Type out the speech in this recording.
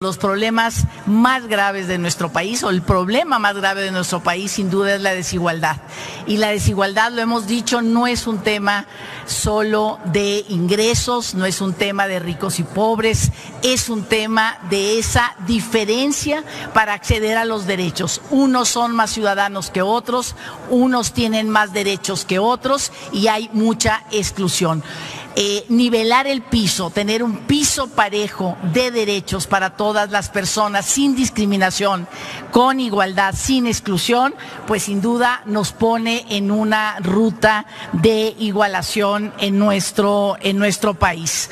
Los problemas más graves de nuestro país, o el problema más grave de nuestro país, sin duda, es la desigualdad. Y la desigualdad, lo hemos dicho, no es un tema solo de ingresos, no es un tema de ricos y pobres, es un tema de esa diferencia para acceder a los derechos. Unos son más ciudadanos que otros, unos tienen más derechos que otros y hay mucha exclusión. Eh, nivelar el piso, tener un piso parejo de derechos para todas las personas sin discriminación, con igualdad, sin exclusión, pues sin duda nos pone en una ruta de igualación en nuestro, en nuestro país.